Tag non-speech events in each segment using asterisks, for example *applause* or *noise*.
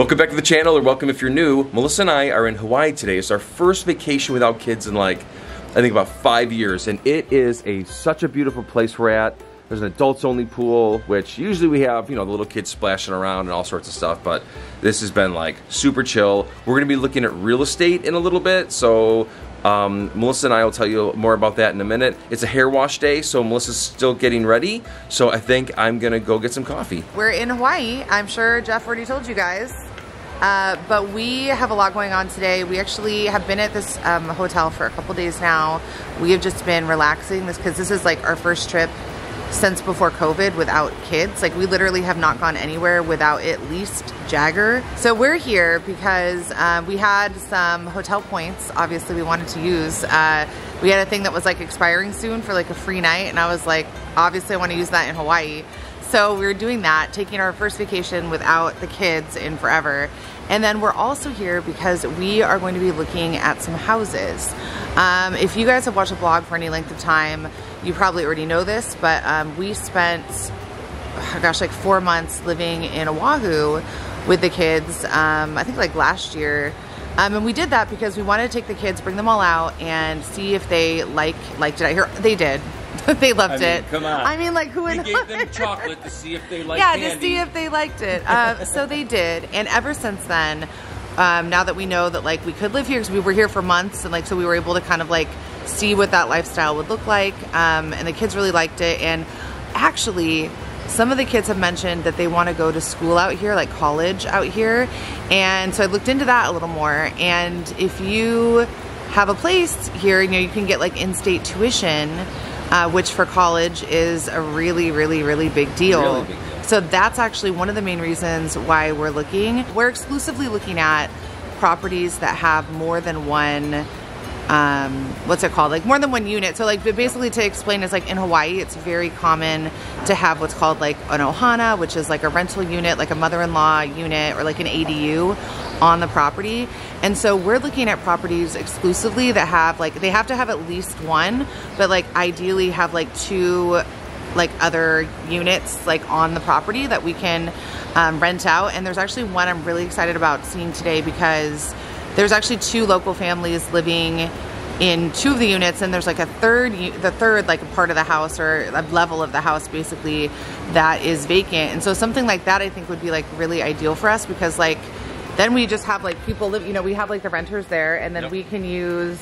Welcome back to the channel, or welcome if you're new. Melissa and I are in Hawaii today. It's our first vacation without kids in like, I think about five years, and it is a such a beautiful place we're at. There's an adults only pool, which usually we have, you know, the little kids splashing around and all sorts of stuff, but this has been like super chill. We're gonna be looking at real estate in a little bit, so um, Melissa and I will tell you more about that in a minute. It's a hair wash day, so Melissa's still getting ready, so I think I'm gonna go get some coffee. We're in Hawaii. I'm sure Jeff already told you guys. Uh, but we have a lot going on today. We actually have been at this um, hotel for a couple days now. We have just been relaxing this because this is like our first trip since before COVID without kids. Like we literally have not gone anywhere without at least Jagger. So we're here because uh, we had some hotel points, obviously we wanted to use. Uh, we had a thing that was like expiring soon for like a free night and I was like, obviously I want to use that in Hawaii. So we were doing that, taking our first vacation without the kids in forever. And then we're also here because we are going to be looking at some houses. Um, if you guys have watched the blog for any length of time, you probably already know this, but um, we spent, oh gosh, like four months living in Oahu with the kids, um, I think like last year. Um, and we did that because we wanted to take the kids, bring them all out, and see if they like liked it. I hear they did. *laughs* they loved I mean, it. come on. I mean, like who? We in- gave them *laughs* chocolate to see if they like yeah, candy. to see if they liked it. Uh, *laughs* so they did, and ever since then, um, now that we know that like we could live here because we were here for months, and like so we were able to kind of like see what that lifestyle would look like, um, and the kids really liked it. And actually, some of the kids have mentioned that they want to go to school out here, like college out here, and so I looked into that a little more. And if you have a place here, you know, you can get like in-state tuition. Uh, which for college is a really, really, really big deal. Really big deal. So that's actually one of the main reasons why we're looking. We're exclusively looking at properties that have more than one um, what's it called? Like more than one unit. So like basically to explain is like in Hawaii, it's very common to have what's called like an ohana, which is like a rental unit, like a mother-in-law unit or like an ADU on the property. And so we're looking at properties exclusively that have like, they have to have at least one, but like ideally have like two like other units like on the property that we can um, rent out. And there's actually one I'm really excited about seeing today because there's actually two local families living in two of the units and there's like a third the third like a part of the house or a level of the house basically that is vacant and so something like that i think would be like really ideal for us because like then we just have like people live you know we have like the renters there and then Yep. we can use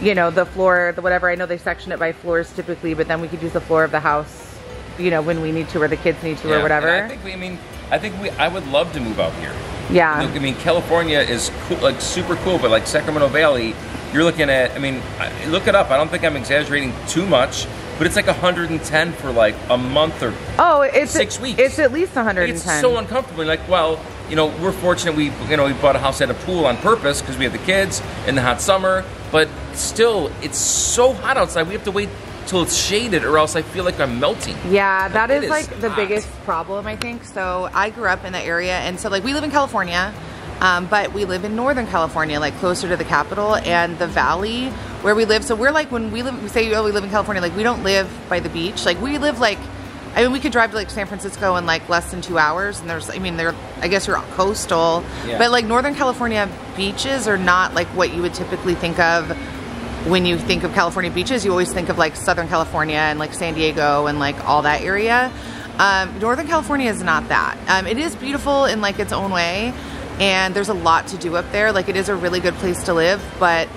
you know the floor the whatever i know they section it by floors typically but then we could use the floor of the house you know when we need to or the kids need to Yeah, or whatever I think we, I mean, I think we, I would love to move out here. yeah Look, I mean, California is cool, like super cool, but like Sacramento Valley, you're looking at. I mean, look it up. I don't think I'm exaggerating too much, but it's like 110 for like a month or. oh it's Six weeks. it's at least 110 It's so uncomfortable. Like, well, you know, we're fortunate. We, you know, we bought a house at a pool on purpose because we have the kids in the hot summer. But still, it's so hot outside. We have to wait till it's shaded, or else I feel like I'm melting. Yeah, that It is is like the hot. biggest problem, I think. So I grew up in the area, and so like we live in California, um, but we live in Northern California, like closer to the capital and the valley where we live. So we're like when we live, we say oh we live in California, like we don't live by the beach. Like we live like. I mean, we could drive to like San Francisco in like less than two hours, and there's, I mean, they're, I guess you're coastal, Yeah. but like Northern California beaches are not like what you would typically think of when you think of California beaches, you always think of like Southern California and like San Diego and like all that area. Um, Northern California is not that. Um, it is beautiful in like its own way, and there's a lot to do up there. Like it is a really good place to live, but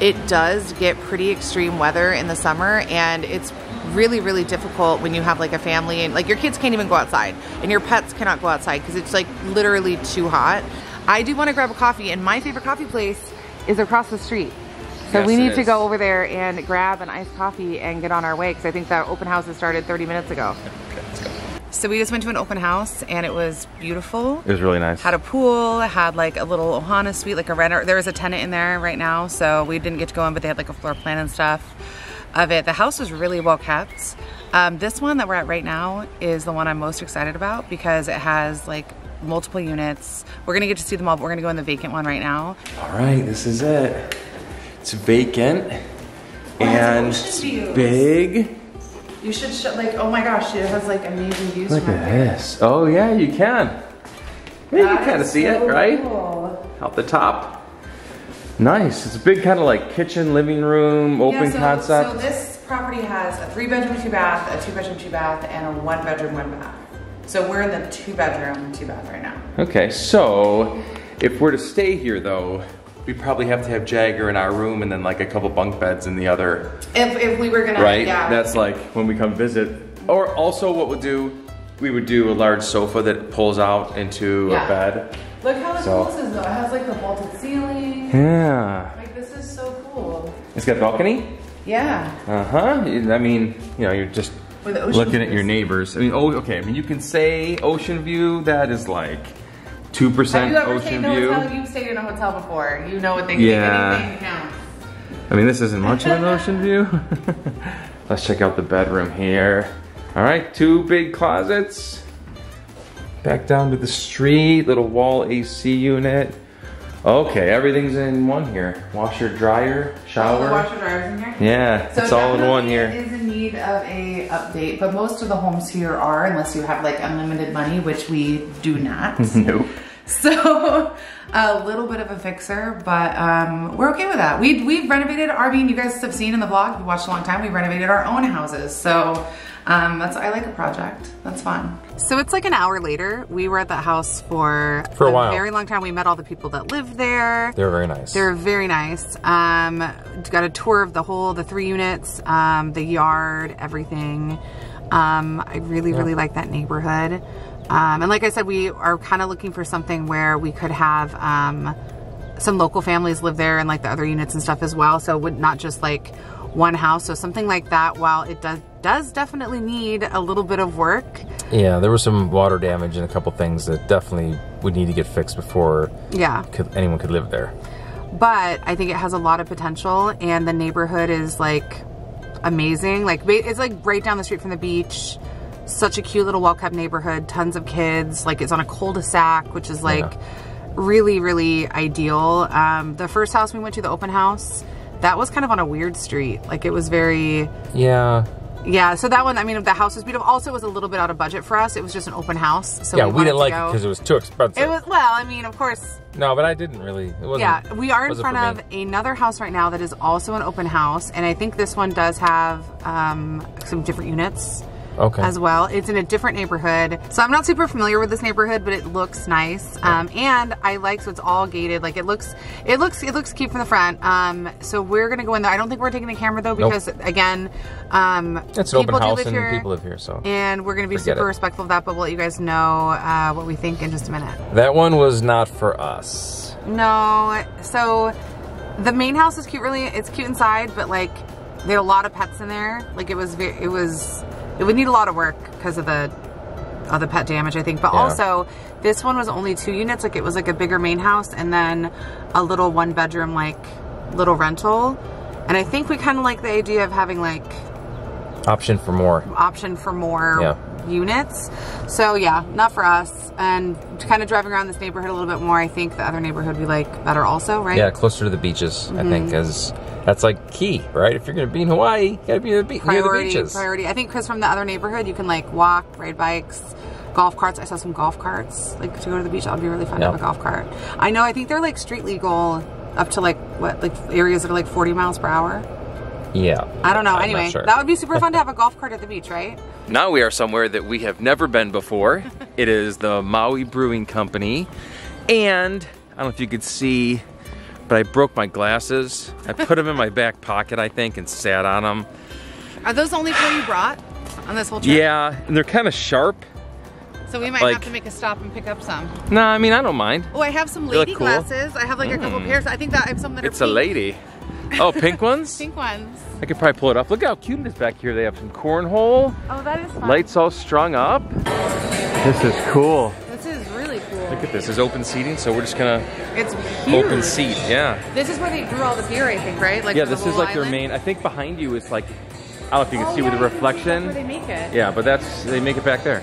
it does get pretty extreme weather in the summer, and it's really really difficult when you have like a family and like your kids can't even go outside and your pets cannot go outside because it's like literally too hot. I do want to grab a coffee, and my favorite coffee place is across the street. So Yes, we need to go over there and grab an iced coffee and get on our way because I think that open house has started 30 minutes ago. Okay, let's go. So we just went to an open house and it was beautiful. It was really nice. Had a pool, had like a little Ohana suite, like a renter. There was a tenant in there right now, so we didn't get to go in, but they had like a floor plan and stuff of it. The house was really well kept. Um, this one that we're at right now is the one I'm most excited about because it has like multiple units. We're gonna get to see them all, but we're gonna go in the vacant one right now. All right, this is it. It's vacant and it's big. You should show, like, oh my gosh, it has like amazing views Look at this. Oh yeah, you can. Yeah, you can kind of see it, right? Out the top. Nice. It's a big kind of like kitchen, living room, open yeah, so, concept. So this property has a three bedroom, two bath, a two bedroom, two bath, and a one bedroom, one bath. So we're in the two bedroom, two bath right now. Okay, so if we're to stay here though, we probably have to have Jagger in our room and then like a couple bunk beds in the other. If, if we were gonna, right? yeah. That's like when we come visit. Or also what we'll do, we would do a large sofa that pulls out into Yeah. a bed. Look how So- cool this is though. It has like the vaulted ceiling. Yeah. Like this is so cool. It's got a balcony? Yeah. Uh-huh. I mean, you know, you're just With the ocean looking at your neighbors. I mean, oh, okay. I mean, you can say ocean view. That is like 2% Have you ever ocean stayed in a view. hotel? You've stayed in a hotel before. You know what they Yeah. think. Anything counts. I mean, this isn't much of an ocean *laughs* view. *laughs* Let's check out the bedroom here. All right, two big closets. Back down to the street, little wall AC unit. Okay, everything's in one here. Washer, dryer, shower. washer dryer's in here. Yeah, So it's all in one here. Is in need of a update, but most of the homes here are, unless you have like unlimited money, which we do not. *laughs* Nope. So *laughs* a little bit of a fixer, but um, we're okay with that. We we've renovated. our- I mean, you guys have seen in the vlog. You watched a long time. We renovated our own houses, so um, that's I like a project. That's fun. So it's like an hour later. We were at that house for For a while. very long time. We met all the people that live there. They're very nice. They're very nice. Um, got a tour of the whole, the three units, um, the yard, everything. Um, I really, really like that neighborhood. Um, and like I said, we are kind of looking for something where we could have um, some local families live there and like the other units and stuff as well. So it would not just like one house. So something like that, while it does does definitely need a little bit of work. yeah, there was some water damage and a couple things that definitely would need to get fixed before Yeah. could, anyone could live there. but I think it has a lot of potential and the neighborhood is like amazing. Like it's like right down the street from the beach. Such a cute little well-kept neighborhood, tons of kids. Like it's on a cul-de-sac, which is like really, really ideal. Um, the first house we went to, the open house, that was kind of on a weird street. Like it was very, Yeah, yeah. So that one, I mean, the house was beautiful. Also, it was a little bit out of budget for us. It was just an open house, so yeah, we, we, didn't like it because it was too expensive. It was well. I mean, of course, no, but I didn't really. It wasn't. yeah, we are in front of me. another house right now that is also an open house, and I think this one does have um, some different units Okay. as well. It's in a different neighborhood, so I'm not super familiar with this neighborhood, but it looks nice, um, and I like so it's all gated. Like it looks, it looks, it looks cute from the front. Um, so we're gonna go in there. I don't think we're taking the camera though Nope. because again, um, it's an open people house live and here, people live here, so and we're gonna be Forget super it. respectful of that. But we'll let you guys know uh, what we think in just a minute. that one was not for us. No, so the main house is cute. Really, it's cute inside, but like they had a lot of pets in there. Like it was, it was, it would need a lot of work because of the of the pet damage, I think. But Yeah. also, this one was only two units. Like it was like a bigger main house and then a little one bedroom like little rental. And I think we kind of like the idea of having like Option for more. option for more Yeah. units. So yeah, not for us. And kind of driving around this neighborhood a little bit more, I think the other neighborhood we like better also, right? Yeah, closer to the beaches. I think Mm-hmm. As that's like key, right? If you're gonna be in Hawaii, you gotta be near the, be- near the priority, beaches. priority. I think Chris from the other neighborhood, you can like walk, ride bikes, golf carts. I saw some golf carts like to go to the beach. That would be really fun to have a golf cart. I know. I think they're like street legal up to like what like areas that are like 40 miles per hour. Yeah. I don't know. I'm anyway, sure. that would be super fun to have a golf cart at the beach, right? Now we are somewhere that we have never been before. *laughs* it is the Maui Brewing Company. And I don't know if you could see, but I broke my glasses. I put them in my back pocket, I think, and sat on them. Are those the only four you brought on this whole trip? Yeah, and they're kind of sharp. So we might Like- have to make a stop and pick up some. No, I mean, I don't mind. Oh, I have some lady cool. glasses. I have like a couple Mm. pairs. I think that I have some that are It's a lady. Oh, pink *laughs* ones? Pink ones. I could probably pull it up. Look how cute it is back here. They have some cornhole, Oh, that is fun. lights all strung up. This is cool. Look at this. There's open seating, so we're just gonna It's huge. open seat. Yeah. This is where they brew all the beer, I think, right? Like Yeah, this is little like their main. I think behind you is like, I don't know if you can Oh, see with the I can see That's where reflection. they make it. Yeah, but that's they make it back there.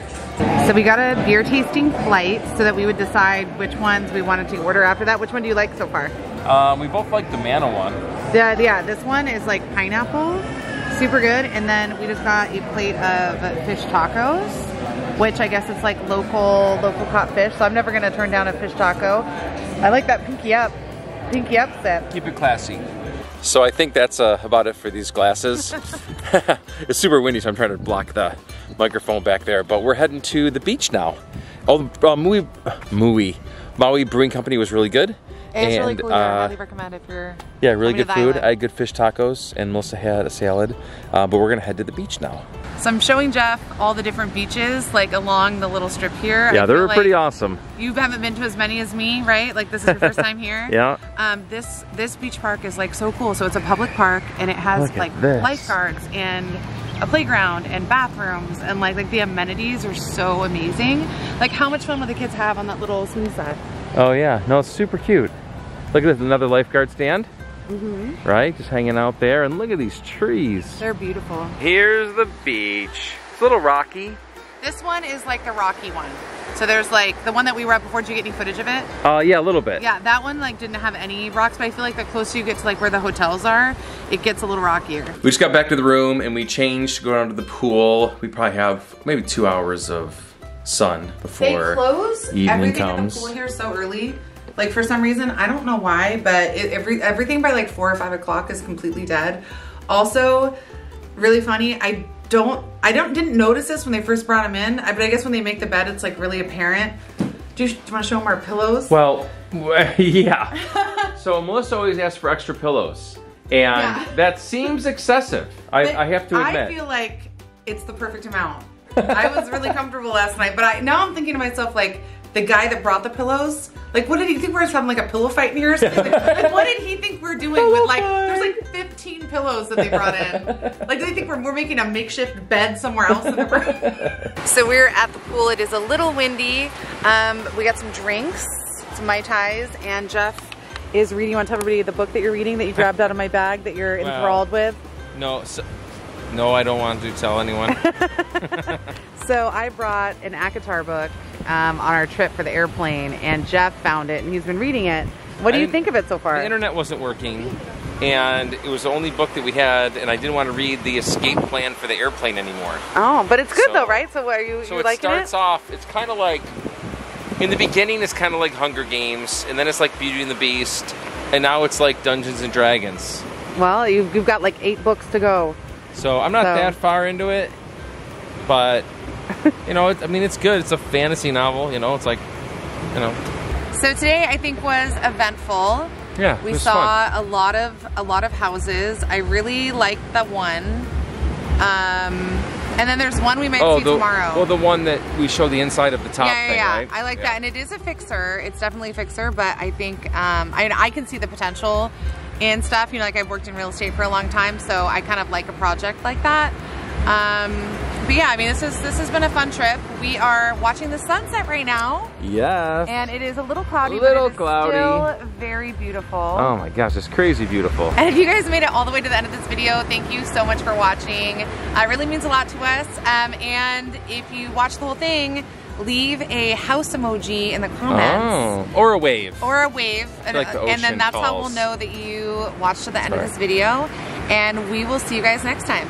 So we got a beer tasting flight so that we would decide which ones we wanted to order after that. Which one do you like so far? Um, we both like the Mana one. The, yeah, this one is like pineapple, super good. And then we just got a plate of fish tacos. Which I guess it's like local, local caught fish. So I'm never gonna turn down a fish taco. I like that pinky up, pinky up set. Keep it classy. So I think that's uh, about it for these glasses. *laughs* *laughs* it's super windy, so I'm trying to block the microphone back there. But we're heading to the beach now. Oh, uh, Maui, Maui, Maui Brewing Company was really good. It's really And, cool. Yeah, I uh, highly recommend if you're. Yeah, really good food. island. I had good fish tacos, and Melissa had a salad. Uh, but we're gonna head to the beach now. So I'm showing Jeff all the different beaches, like along the little strip here. Yeah, I they're like pretty awesome. You haven't been to as many as me, right? Like this is your first *laughs* time here. Yeah. Um, this this beach park is like so cool. So it's a public park and it has like this. lifeguards and a playground and bathrooms and like like the amenities are so amazing. Like how much fun would the kids have on that little swing set? Oh yeah, no, it's super cute. Look at this, another lifeguard stand. Mm-hmm. Right, just hanging out there, and look at these trees. They're beautiful. Here's the beach. It's a little rocky. This one is like the rocky one. So there's like the one that we were at before. Did you get any footage of it? Uh, yeah, a little bit. Yeah, that one like didn't have any rocks, but I feel like the closer you get to like where the hotels are, it gets a little rockier. We just got back to the room and we changed to go down to the pool. We probably have maybe two hours of sun before. close evening everything comes. in the pool here so early. Like for some reason, I don't know why, but it, every everything by like four or five o'clock is completely dead. Also, really funny. I don't I don't didn't notice this when they first brought him in, I- but I guess when they make the bed, it's like really apparent. Do you, do you want to show them our pillows? Well, *laughs* yeah. so Melissa always asks for extra pillows, and Yeah. that seems excessive. I, I have to admit. I feel like it's the perfect amount. I was really comfortable last night, but I now I'm thinking to myself like the guy that brought the pillows. Like, what did he think we were having like a pillow fight in here? or something? like, what did he think we're doing with like? There's like 15 pillows that they brought in. Like, do they think we're, we're making a makeshift bed somewhere else in the room? *laughs* so we're at the pool. It is a little windy. Um, we got some drinks, some mai tais, and Jeff is reading. You want to tell everybody the book that you're reading that you grabbed out of my bag that you're Wow. enthralled with? No, so, no, I don't want to tell anyone. *laughs* So I brought an ACOTAR book um, on our trip for the airplane, and Jeff found it, and he's been reading it. What do I you think of it so far? the internet wasn't working, and it was the only book that we had, and I didn't want to read the escape plan for the airplane anymore. oh, but it's good So- though, right? So are you So you it liking starts it? off, it's kind of like, in the beginning, it's kind of like Hunger Games, and then it's like Beauty and the Beast, and now it's like Dungeons and Dragons. Well, you've, you've got like eight books to go. So I'm not So- that far into it, but you know, it, I mean, it's good. It's a fantasy novel. You know, it's like, you know, So today I think was eventful. yeah. We saw fun. a lot of a lot of houses. I really liked the one. Um, and then there's one we might Oh, see the tomorrow. well, the one that we show the inside of the top yeah, yeah, thing, yeah. right? I like that, and it is a fixer. It's definitely a fixer, but I think um, I, I can see the potential in stuff. You know, like I've worked in real estate for a long time, so I kind of like a project like that. Um, but yeah, I mean, this is this has been a fun trip. We are watching the sunset right now, Yes. and it is a little cloudy, a Little but it is cloudy. still very beautiful. oh my gosh, it's crazy beautiful. And if you guys made it all the way to the end of this video, thank you so much for watching. Uh, it really means a lot to us. Um, and if you watch the whole thing, leave a house emoji in the comments. Oh, or a wave. Or a wave, and, Like the and then that's how we'll know that you watched to the end Sorry. of this video. And we will see you guys next time.